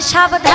সাবধান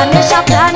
Ela me chapra